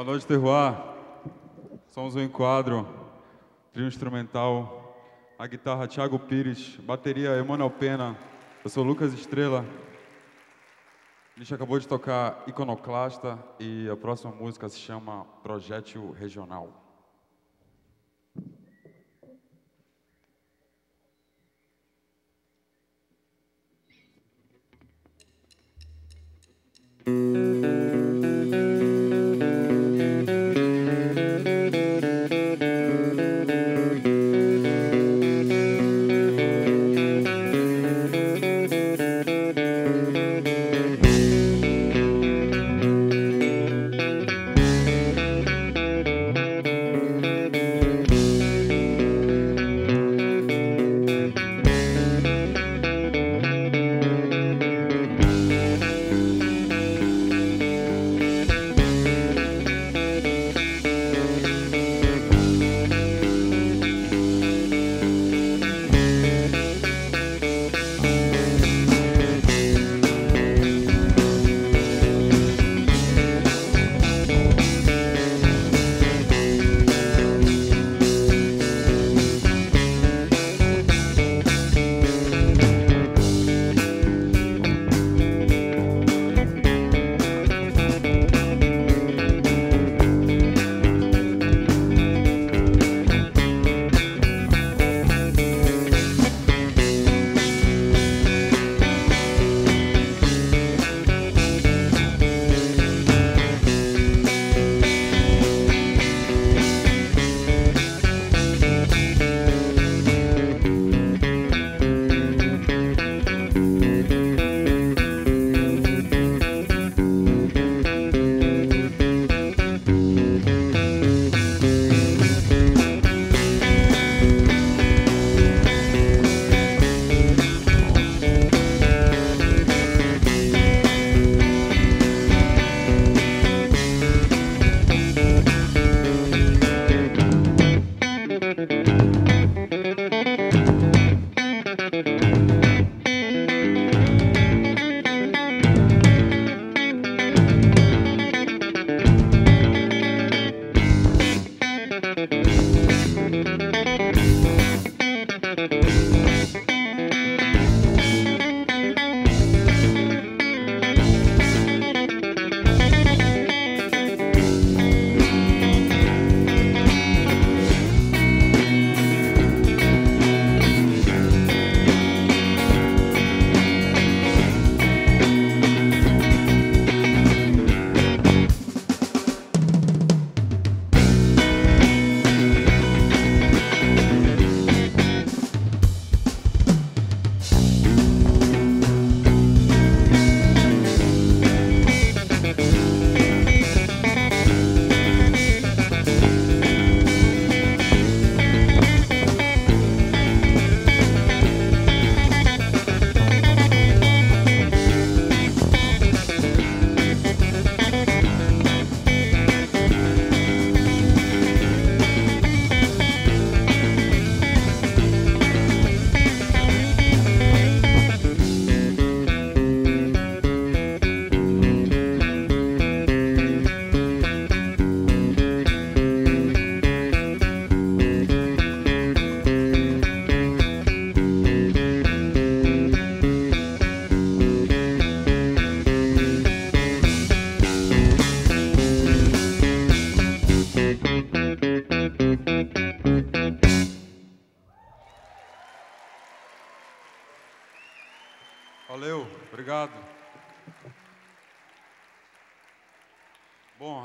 Boa noite, Terroir. Somos um enquadro, trio instrumental, a guitarra Thiago Pires, bateria Emanuel Pena, eu sou Lucas Estrela. A gente acabou de tocar Iconoclasta e a próxima música se chama Projétil Regional. Música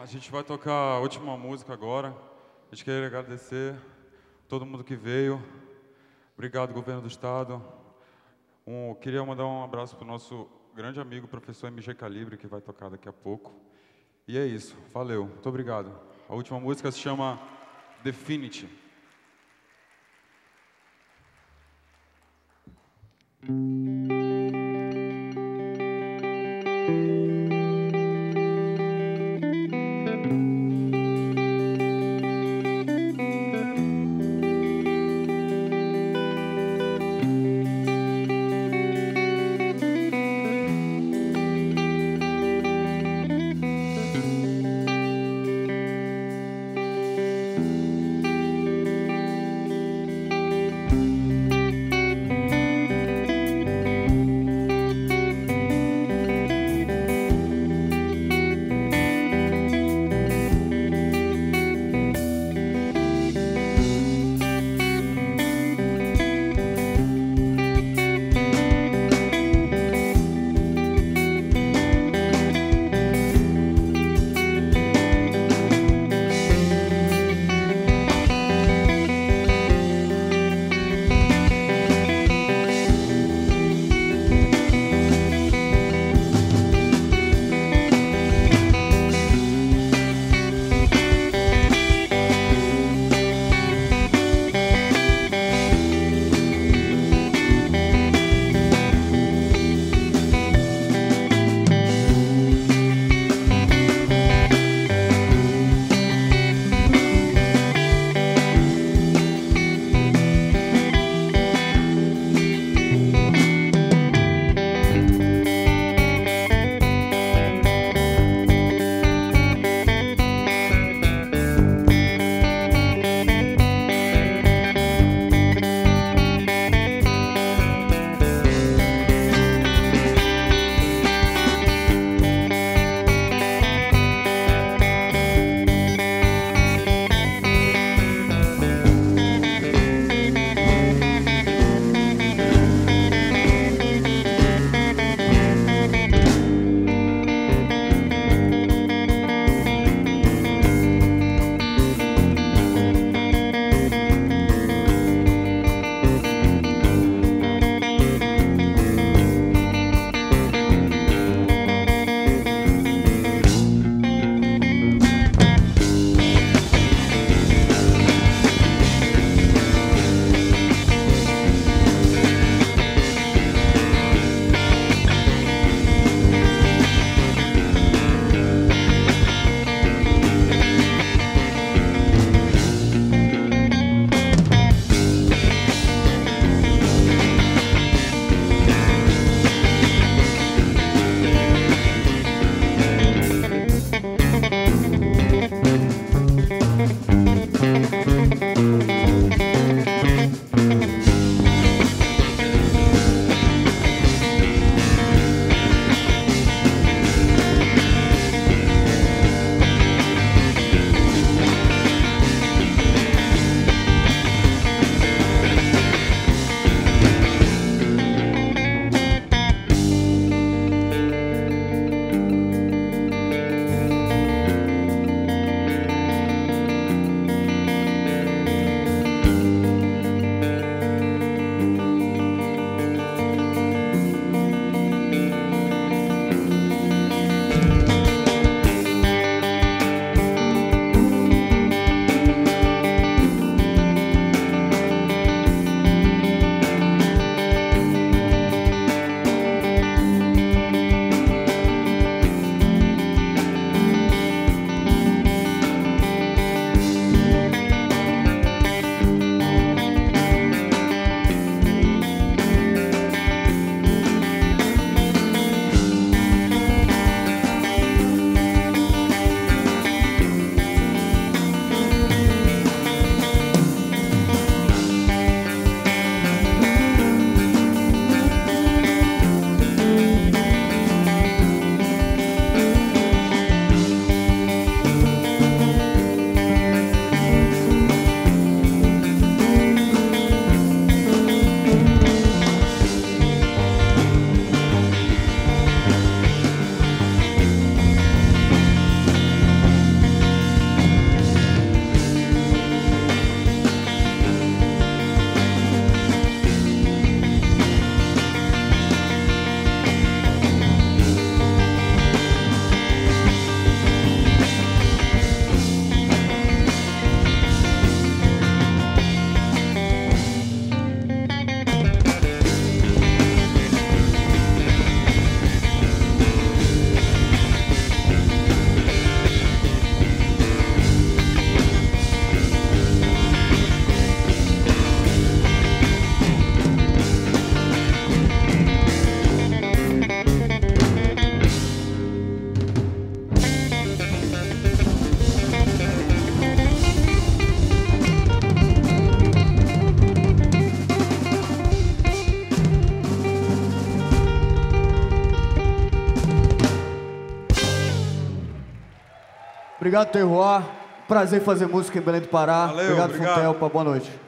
a gente vai tocar a última música agora. A gente queria agradecer todo mundo que veio. Obrigado, governo do estado. Um, queria mandar um abraço para o nosso grande amigo, professor MG Calibre, que vai tocar daqui a pouco. E é isso. Valeu. Muito obrigado. A última música se chama Definity. Obrigado, Terroir. Prazer fazer música em Belém do Pará. Valeu, obrigado, obrigado. Fontelpa. Boa noite.